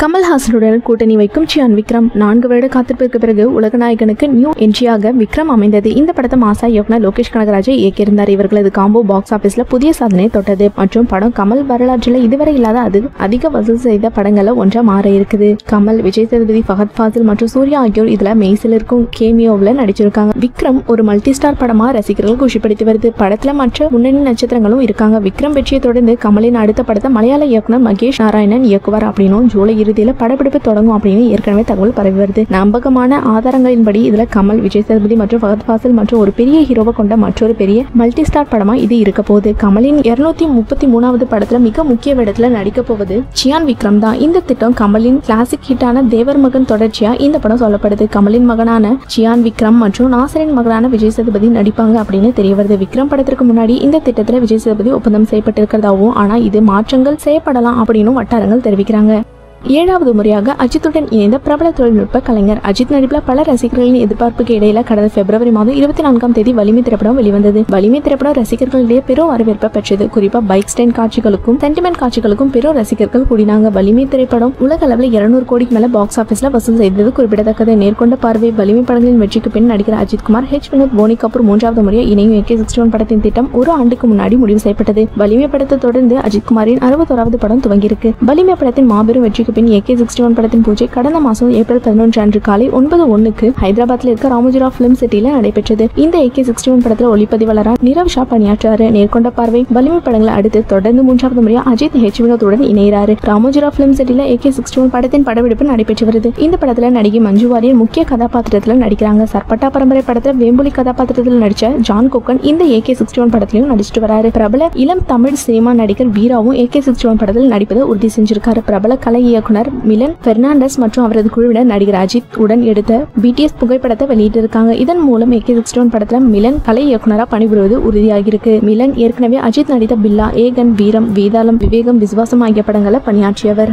கமல்ஹாசனுடன் கூட்டணி வைக்கும் சியான் விக்ரம். நான்கு வருட காத்திருப்பிற்கு பிறகு உலகநாயகனுக்கு நியூ என்ட்ரியாக விக்ரம் அமைந்தது. இந்த படத்தை மாசா இயக்குனர் லோகேஷ் கனகராஜை இயக்கியிருந்தார். இவர்களது காம்போ பாக்ஸ் ஆபீஸ்ல புதிய சாதனை தொட்டது. மற்றும் படம் கமல் வரலாற்றில் இதுவரை இல்லாத அது அதிக வசூல் செய்த படங்களை ஒன்றா மாற இருக்குது. கமல் விஜய் சேதுபதி ஃபஹத் ஃபாசில் மற்றும் சூர்யா ஆகியோர் இதுல மெய்சில் இருக்கும் கேமியோவில் நடிச்சிருக்காங்க. விக்ரம் ஒரு மல்டி ஸ்டார் படமா ரசிகர்கள் குஷிப்படுத்தி வருது. படத்துல மற்ற முன்னணி நட்சத்திரங்களும் இருக்காங்க. விக்ரம் வெற்றியை தொடர்ந்து கமலின் அடுத்த படத்தை மலையாள இயக்குனர் மகேஷ் நாராயணன் இயக்குவார். அப்படின்னும் ஜூலை இறுதியில படப்பிடிப்பு தொடங்கும் அப்படின்னு ஏற்கனவே தகவல் பரவி வருது. நம்பகமான ஆதாரங்களின்படி இதுல கமல் விஜய் சேதுபதி மற்றும் ஃபகத் ஃபாசில் மற்றும் ஒரு பெரிய ஹீரோவை கொண்ட மற்றொரு பெரிய மல்டி ஸ்டார் படமா இது இருக்க போகுது. கமலின் இருநூத்தி முப்பத்தி மூணாவது படத்துல மிக முக்கிய இடத்துல நடிக்க போவது சியான் விக்ரம் தான். இந்த திட்டம் கமலின் கிளாசிக் ஹிட்டான தேவர் மகன் தொடர்ச்சியா இந்த படம் சொல்லப்படுது. கமலின் மகனான சியான் விக்ரம் மற்றும் நாசரின் மகனான விஜய் சேதுபதி நடிப்பாங்க அப்படின்னு தெரிய வருது. விக்ரம் படத்திற்கு முன்னாடி இந்த திட்டத்துல விஜய் சேதுபதி ஒப்பந்தம் செய்யப்பட்டிருக்கிறதாவும் ஆனா இது மாற்றங்கள் செய்யப்படலாம் அப்படின்னு வட்டாரங்கள் தெரிவிக்கிறாங்க. ஏழாவது முறையாக அஜித்துடன் இணைந்த பிரபல தொழில்நுட்ப கலைஞர் அஜித் நடிப்பில் பல ரசிகர்களின் எதிர்பார்ப்புக்கு இடையில கடந்த பிப்ரவரி மாதம் இருபத்தி நான்காம் தேதி வலிமை திரைப்படம் வெளிவந்தது. வலிமை திரைப்படம் ரசிகர்களிடையே பெரும் வரவேற்பை பெற்றது. குறிப்பா பைக் ஸ்டைன் காட்சிகளுக்கும் சென்டிமெண்ட் காட்சிகளுக்கும் பெரும் ரசிகர்கள் கூடினாங்க. வலிமை திரைப்படம் உலக அளவில் இருநூறு கோடிக்கு மேல பாக்ஸ் ஆபீஸ்ல வசூல் செய்தது குறிப்பிடத்தக்கது. நேர்கொண்ட பார்வை வலிமை படங்களின் வெற்றிக்கு பின் நடிகர் அஜித் குமார் ஹெச் வினோத் போனி கபூர் மூன்றாவது முறையை இணையும் ஏகே சிக்ஸ்டி ஒன் படத்தின் திட்டம் ஒரு ஆண்டுக்கு முன்னாடி முடிவு செய்யப்பட்டது. வலிமை படத்தை தொடர்ந்து அஜித் குமாரின் அறுபத்தோராவது படம் துவங்கியிருக்கு. வலிமை படத்தின் மாபெரும் வெற்றிக்கு பின் ஏகே சிக்ஸ்டி ஒன் படத்தின் பூஜை கடந்த மாசம் ஏப்ரல் பதினொன்று அன்று காலை ஒன்பது ஒன்னுக்கு ஹைதராபாத்ல இருக்க ராமோஜிரா பிலிம் சிட்டில நடைபெற்றது. இந்த ஏகே சிக்ஸ்டி ஒன் படத்தில் ஒளிப்பதிவாளராக நிரவ் ஷா பணியாற்றாரு நேர்கொண்ட பார்வை வலிமை படங்களை அடுத்து தொடர்ந்து மூன்றாவது முறையாக அஜித் ஹெச் வினோத்துடன் இணைகிறாரு ராமோஜிரா பிலிம் சிட்டில ஏகே சிக்ஸ்டி ஒன் படத்தின் படப்பிடிப்பு நடைபெற்று வருது. இந்த படத்தில் நடிகை மஞ்சு வாரியர் முக்கிய கதாபாத்திரத்தில் நடிக்கிறாங்க. சர்பட்டா பரம்பரை படத்தில் வேம்புலி கதாபாத்திரத்தில் நடிச்ச ஜான் கோக்கன் இந்த ஏகே சிக்ஸ்டி ஒன் படத்திலையும் நடிச்சிட்டு வராரு. பிரபல இளம் தமிழ் சினிமா நடிகர் வீராவும் ஏகே சிக்ஸ்டி ஒன் படத்தில் நடிப்பதை உறுதி செஞ்சிருக்காரு. பிரபல கலை இயக்குனர் மிலன் பெர்னாண்டஸ் மற்றும் அவரது குழுவினர் நடிகர் அஜித் உடன் எடுத்த பிடிஎஸ் புகைப்படத்தை வெளியிட்டிருக்காங்க. இதன் மூலம் ஏகே சிக்ஸ்டி ஒன் படத்துல மிலன் கலை இயக்குனரா பணிபுரிவது உறுதியாகியிருக்கு. மிலன் ஏற்கனவே அஜித் நடித்த பில்லா ஏகன் வீரம் வேதாளம் விவேகம் விசுவாசம் ஆகிய படங்களை பணியாற்றியவர்.